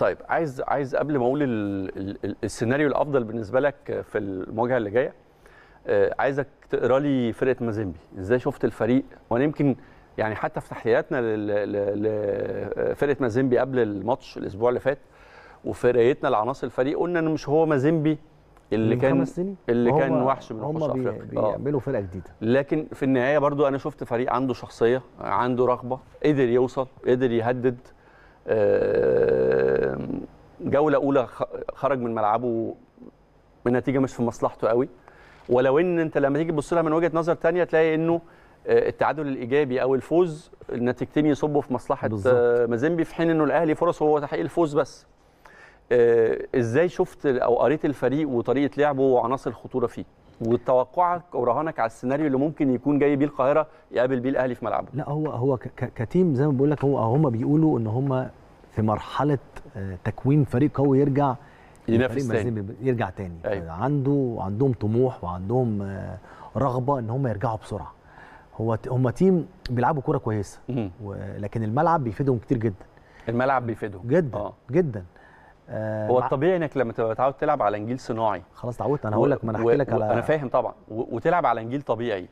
طيب عايز عايز قبل ما أقول ال- ال- السيناريو الأفضل بالنسبة لك في المواجهة اللي جاية آه، عايزك تقرأ لي فرقة مازيمبي. إزاي شفت الفريق؟ وأنا يمكن يعني حتى في تحليلاتنا لفرقه مازيمبي قبل الماتش الأسبوع اللي فات وفي قرايتنا لعناصر الفريق قلنا إن مش هو مازيمبي اللي كان اللي كان وحش من وحوش أفريقيا. آه. بيعملوا فرقة جديدة. لكن في النهاية برضو أنا شفت فريق عنده شخصية عنده رغبة قدر يوصل قدر يهدد آه، جولة أولى خرج من ملعبه بنتيجه مش في مصلحته قوي. ولو إن أنت لما تيجي تبص لها من وجهة نظر تانية تلاقي إنه آه، التعادل الإيجابي أو الفوز النتيجتين يصبوا في مصلحة. آه، مازيمبي في حين إنه الأهلي فرصه هو تحقيق الفوز بس. آه، إزاي شفت أو قريت الفريق وطريقة لعبه وعناصر الخطورة فيه؟ وتوقعك أو رهانك على السيناريو اللي ممكن يكون جاي بيه القاهرة يقابل بيه الأهلي في ملعبه. لا هو هو كتيم زي ما بقول لك هو هم بيقولوا إن هم في مرحلة آه، تكوين فريق قوي يرجع ينافس تاني. يرجع تاني. أيوة. عنده عندهم طموح وعندهم آه، رغبة إن هم يرجعوا بسرعة. هو هم تيم بيلعبوا كورة كويسة. لكن الملعب بيفيدهم كتير جدا. الملعب بيفيدهم. جدا آه. جدا. آه هو الطبيعي إنك لما تبقى متعود تلعب على نجيل صناعي. خلاص اتعودت. أنا هقول لك ما أنا هحكي لك على أنا فاهم طبعا. وتلعب على نجيل طبيعي.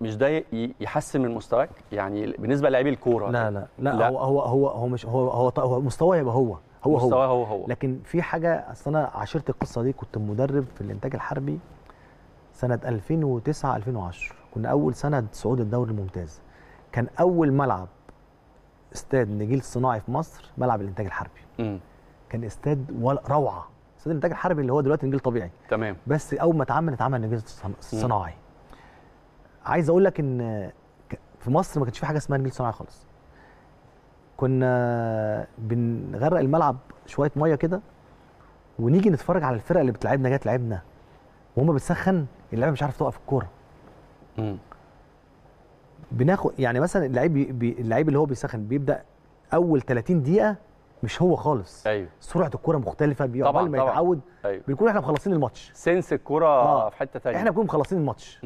مش ده يحسن من مستواك؟ يعني بالنسبة للاعبي الكورة لا لا لا, لا. هو هو هو هو مش هو هو, هو مستواه يبقى هو هو مستواه هو هو. هو لكن في حاجة أصل أنا عاشرت القصة دي كنت مدرب في الإنتاج الحربي سنة 2009 2010 كنا أول سنة صعود الدوري الممتاز. كان أول ملعب استاد نجيل صناعي في مصر ملعب الإنتاج الحربي. مم. كان استاد روعة. استاد الإنتاج الحربي اللي هو دلوقتي نجيل طبيعي. تمام. بس أول ما اتعمل اتعمل نجيل صن- صناعي. عايز أقول لك ان في مصر ما كانش في حاجة اسمها نجيل صناعي خالص. كنا بنغرق الملعب شوية مية كده ونيجي نتفرج على الفرقة اللي بتلعبنا جاية تلعبنا وهم بتسخن اللعيبه مش عارف توقف الكورة. بناخد يعني مثلا اللعيب بي اللعيب اللي هو بيسخن بيبدأ أول 30 دقيقة مش هو خالص. أيوه. سرعة الكورة مختلفة بيقبل ما. يتعود. أيوه. بنكون إحنا مخلصين الماتش. سنس الكورة آه. في حتة ثانية إحنا بنكون مخلصين الماتش.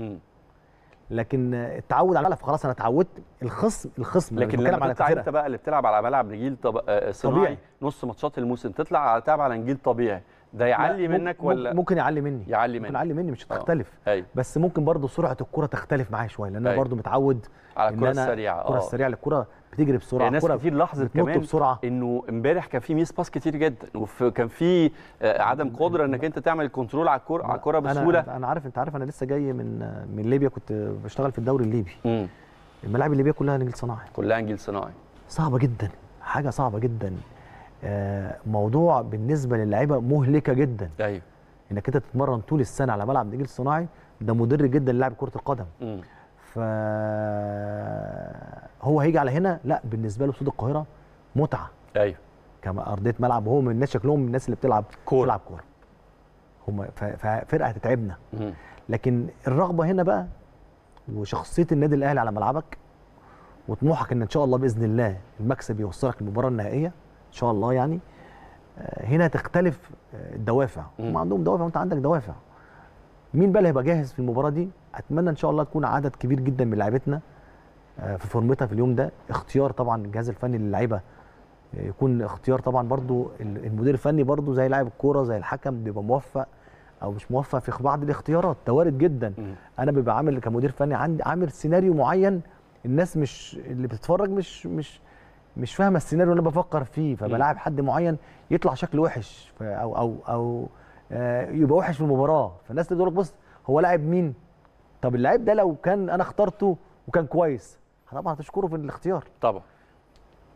لكن التعود على الملعب خلاص أنا اتعودت الخصم الخصم لكن لما على تطلع انت. بقى اللي بتلعب على ملعب نجيل طب... آه، صناعي طبيعي. نص ماتشات الموسم تطلع على تلعب على نجيل طبيعي ده يعلي منك ممكن- ولا؟ ممكن يعلي مني. يعلي ممكن منك. يعلي مني مش آه. هتختلف. أيوه. بس ممكن برضو سرعة الكرة تختلف معايا شوية لأن أنا أيوة. برضو متعود على الكره أنا السريعه الكره السريعه الكرة بتجري بسرعة ناس الكرة كتير لاحظت كمان بسرعة. إنه امبارح كان في miss pass كتير جدا وكان في آه، عدم قدرة إنك أنت تعمل control على الكوره على الكوره بسهولة. أنا أنا عارف أنت عارف أنا لسه جاي من من ليبيا كنت بشتغل في الدوري الليبي. الملاعب الليبية كلها نجيل صناعي. كلها نجيل صناعي. صعبة جدا حاجة صعبة جدا. آه، موضوع بالنسبة للاعيبه مهلكة جدا. أيوه. إنك أنت تتمرن طول السنة على ملعب نجيل صناعي ده مضر جدا للاعب كرة القدم. مم. ف هو هيجي على هنا لا بالنسبة له صوت القاهرة متعة. أيوه. كما ارضيه ملعب وهو من الناس شكلهم من الناس اللي بتلعب كورة. بتلعب كورة. هم ففرقة هتتعبنا. لكن الرغبة هنا بقى وشخصية النادي الأهلي على ملعبك وطموحك إن إن شاء الله بإذن الله المكسب يوصلك للمباراة النهائية شاء الله يعني آه، هنا تختلف آه، الدوافع. هم عندهم دوافع وأنت عندك دوافع. مين بقى اللي هيبقى جاهز في المباراة دي؟ أتمنى إن شاء الله تكون عدد كبير جدا من لعيبتنا آه، في فورمتها في اليوم ده. اختيار طبعا الجهاز الفني للعيبة يكون اختيار طبعا برضو ال- المدير الفني برضو زي لاعب الكورة زي الحكم بيبقى موفق أو مش موفق في بعض الاختيارات. ده وارد جدا. مم. أنا ببقى عامل كمدير فني عندي عامل سيناريو معين الناس مش اللي بتتفرج مش مش مش فاهمة السيناريو اللي أنا بفكر فيه فبلاعب حد معين يطلع شكله وحش أو أو أو آه، يبقى وحش في المباراه فالناس تقول لك بص هو لاعب مين؟ طب اللاعب ده لو كان أنا اخترته وكان كويس طبعا هتشكره في الاختيار. طبعا.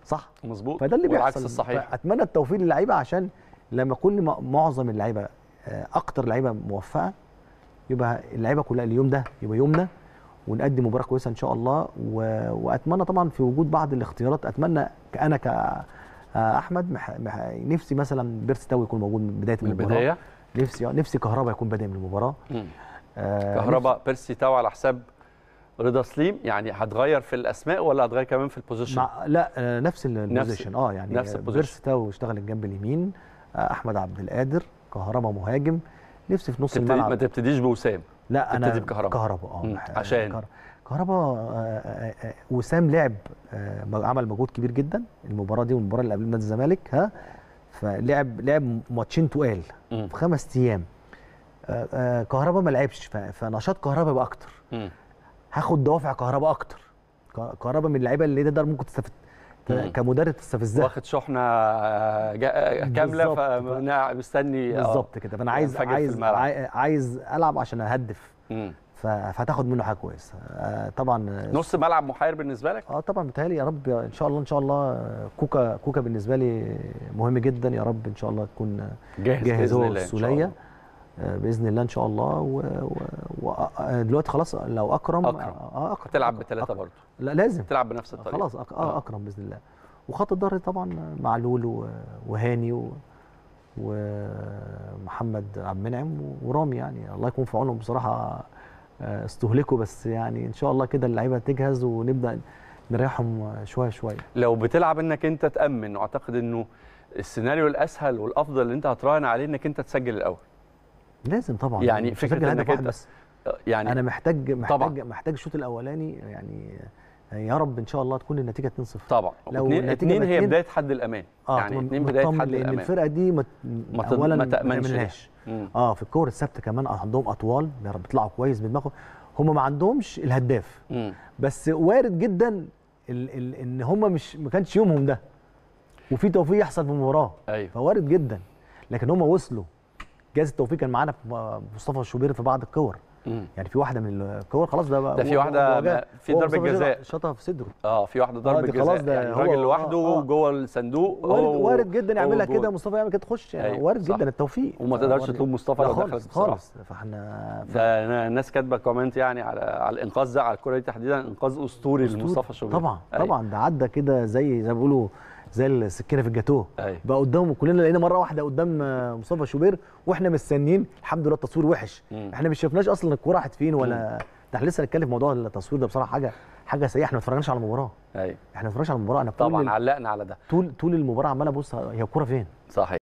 صح. مظبوط. فده اللي بيحصل. الصحيح. اتمنى التوفيق للعيبة عشان لما كل ما- معظم اللعيبة آه، أكتر لعيبة موفقة يبقى اللعيبة كلها اليوم ده يبقى يومنا ونقدم مباراة كويسة إن شاء الله. و... وأتمنى طبعا في وجود بعض الاختيارات أتمنى أنا ك آه، أحمد مح... مح... نفسي مثلا بيرس تاو يكون موجود من بداية من المباراة. البداية؟ نفسي نفسي كهربا يكون بادئ من المباراة. آه، كهربا بيرسي تاو على حساب رضا سليم؟ يعني هتغير في الأسماء ولا هتغير كمان في ال position مع لا آه، نفس ال position آه يعني نفس آه، ال position. بيرس تاو اشتغل الجنب اليمين. آه، أحمد عبد القادر كهربا مهاجم. نفسي في نص الملعب. ما تبتديش بوسام. لا أنا تبتدي بكهربا. كهربا آه عشان؟ كهر- كهربا آه، آه، آه، وسام لعب عمل مجهود كبير جدا المباراة دي والمباراة اللي قبل نادي الزمالك ها فلعب لعب ماتشين تقال. في خمس أيام آه، آه، كهربا ما لعبش فنشاط كهربا بقى أكتر. هاخد دوافع كهربا أكتر ك- كهربا من اللعيبة اللي تقدر ممكن تستفد مم. كمدرب تستفزها. واخد شحنة آه، جا- كاملة بالظبط. فمستني آه، بالظبط كده. فأنا عايز عايز عايز ألعب عشان أهدف. مم. فهتاخد منه حاجة كويسة. آه، طبعا آه، نص ملعب محير بالنسبة لك؟ آه طبعا بيتهيألي يا رب إن شاء الله إن شاء الله آه، كوكا كوكا بالنسبة لي مهم جدا. يا رب إن شاء الله تكون آه، جاهز جاهز. هو السوليه. آه، بإذن الله إن شاء الله و... و... و... آه، خلاص لو أكرم أكرم. آه أكرم هتلعب أكرم. بثلاثه. برضه لا لازم تلعب بنفس الطريقة خلاص أك... آه. آه أكرم بإذن الله وخط الظهر طبعا معلول و... وهاني و... ومحمد عبد المنعم ورامي يعني الله يكون في عونهم بصراحة آه، استهلكوا بس يعني إن شاء الله كده اللعيبة تجهز ونبدأ نريحهم شوية شوية لو بتلعب إنك أنت تأمن واعتقد إنه السيناريو الأسهل والأفضل اللي أنت هتراهن عليه إنك أنت تسجل الأول لازم طبعا يعني إنك واحد أنت- بس يعني أنا محتاج محتاج طبعاً. محتاج الشوط الأولاني يعني يا رب إن شاء الله تكون النتيجة 2-0 طبعا. لو اتنين, اتنين هي بداية حد الأمان. يعني تبقى اتنين بداية حد لأن الأمان. الفرقة دي مت... ما تض- اولا ما. مم. آه في الكور الثابتة كمان عندهم أطوال بيطلعوا كويس بدماغهم. هم ما عندهمش الهداف. مم. بس وارد جدا ال... ال... إن هم مش ما كانش يومهم ده. وفي توفيق يحصل في المباراه أيوه. فوارد جدا. لكن هم وصلوا. جاز التوفيق كان معانا في مصطفى شوبير في بعض الكور. يعني في واحدة من الكور خلاص ده بقى ده في ما- في شوبير جزاء. شاطها في صدره آه في واحدة ضربة دي جزاء خلاص ده يعني الراجل آه، لوحده آه. جوه الصندوق وارد, وارد جدا يعملها. كده مصطفى يعمل كده تخش يعني أيوة، وارد صح. جدا التوفيق وما تقدرش تلوم مصطفى لو دخلت خالص فاحنا ده الناس كاتبة comment يعني على على الإنقاذ ده على الكره دي تحديدا إنقاذ أسطوري لمصطفى شوبير طبعا أيوة. طبعا ده عدى كده زي زي ما بيقولوا زي السكينة في الجاتوه. أيوة. بقى قدامه كلنا لقينا مرة واحدة قدام مصطفى شوبير وإحنا مستنيين. الحمد لله التصوير وحش. مم. إحنا مش شفناش أصلا الكورة راحت فين ولا ده إحنا لسه هنتكلم في موضوع التصوير ده بصراحة حاجة حاجة سيئة. إحنا ما اتفرجناش على المباراة. أيوه. إحنا ما اتفرجناش على المباراة. أنا طبعا علقنا على ده. طول طول المباراة عمال أبص هي الكورة فين؟ صحيح.